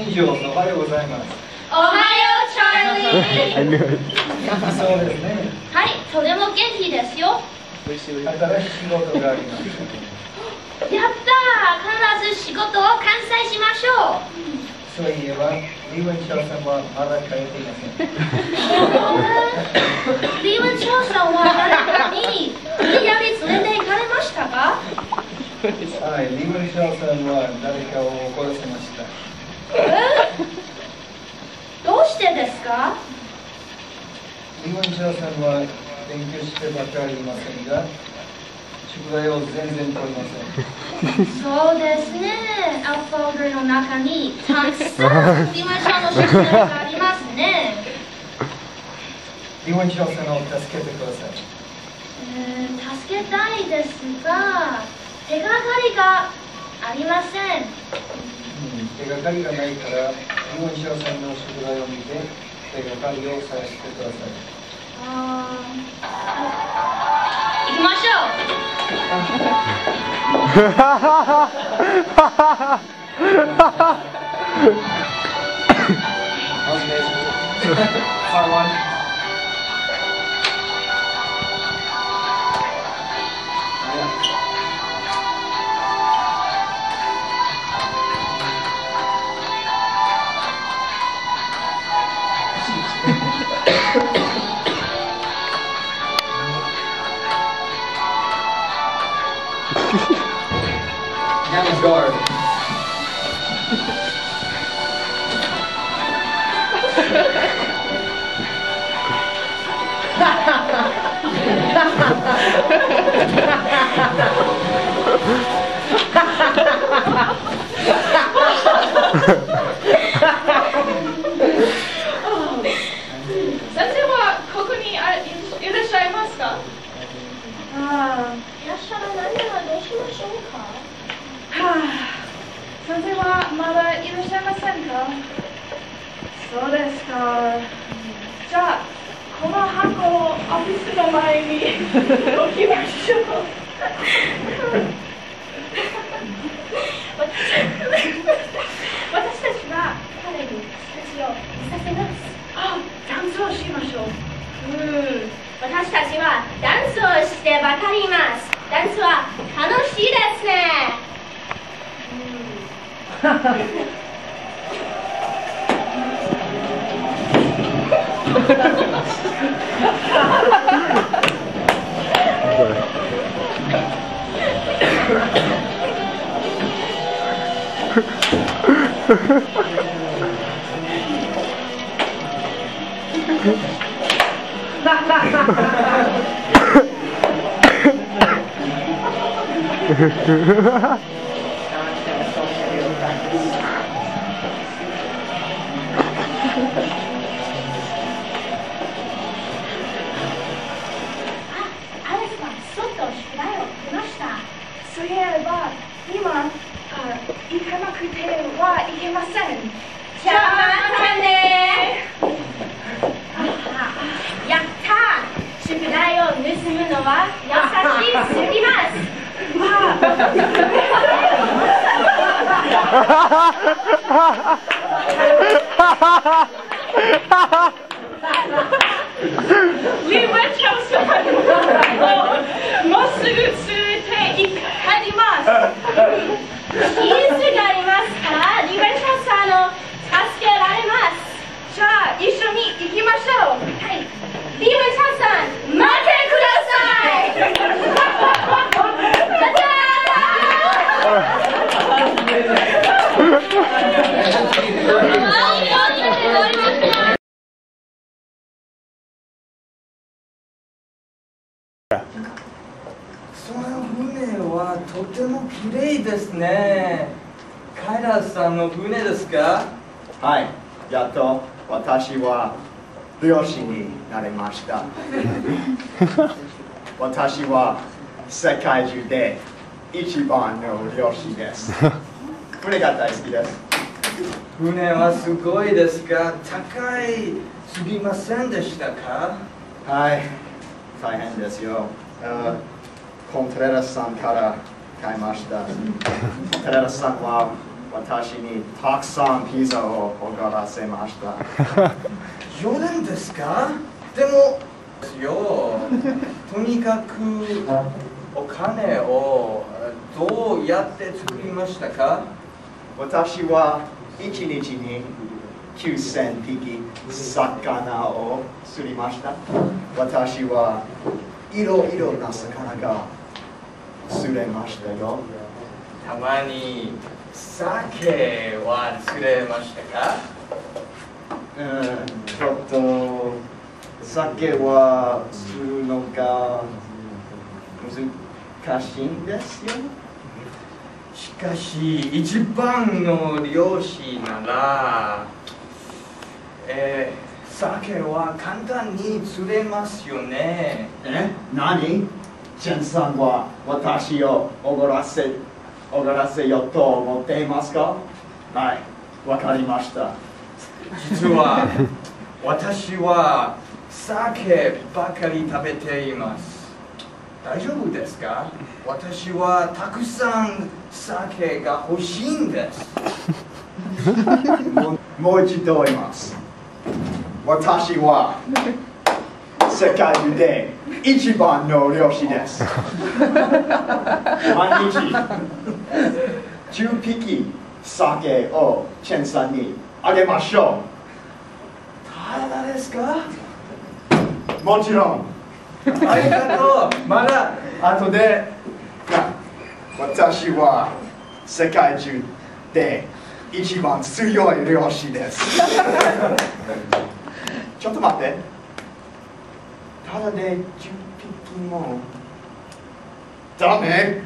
おはようございます。おはよう、チャーリー。そうですね。はい、とても元気ですよ。新しい仕事があります。やったー必ず仕事を完成しましょう。そういえば、リさんはまだ帰っていません。リさんは誰かに無理やり連れて行かれましたか？はい、リさんは誰かを怒らせました。えどうしてですかリーウンチョウさんは勉強してばかりいませんが、宿題を全然取りません。そうですね。アルファールの中にたくさんリーウンチョウの宿題がありますね。リーウンチョウさんを助けてください。えー助けたいですが、手がかりがありません。うん、手がかりがないから、リーウンチョウさんの宿題を見て、手がかりを探してください。行きましょう。Part one. his guard. Ha 先生はまだいらっしゃいませんか？そうですか。じゃあ、この箱をオフィスの前に 置きましょう。私たちは彼に形を見させます。あ、ダンスをしましょう。うん私たちはダンスをしてばかりいますダンスは楽しいですねあア 今、あ行かなくてはいけません。じゃあまたねやった宿題を盗むのは優しすぎます。リー・ウェッチャーさんをもうかります。キースがありますからリベルシャさんを助けられますじゃあ、一緒に行きましょう。はいリベルシャさん待ってくださいじゃじゃーんその船はとても綺麗ですね。カイラスさんの船ですか？はい、やっと私は漁師になりました。私は世界中で一番の漁師です。船が大好きです。船はすごいですが、高いすぎませんでしたか？はい、大変ですよ。あコントレラスさんから買いました。寺田さんは私にたくさんピザをおごらせました。冗談ですか？でもよとにかくお金をどうやって作りましたか？私は一日に9000匹魚を釣りました。私はいろいろな魚が釣れましたよ。たまに酒は作れましたか？うん、ちょっと酒はするのが難しいんですよ。しかし一番の漁師なら、えー酒は簡単に釣れますよねえ何？チェンさんは私をおごらせ、おごらせようと思っていますか？はい、わかりました。実は私は酒ばかり食べています大丈夫ですか？私はたくさん酒が欲しいんですもう一度言います。私は世界中で一番の漁師です。毎日10匹酒をチェンさんにあげましょうただですか？もちろん。ありがとうまだ後で私は世界中で一番強い漁師です。ちょっと待って。ただで10匹も。ダメ、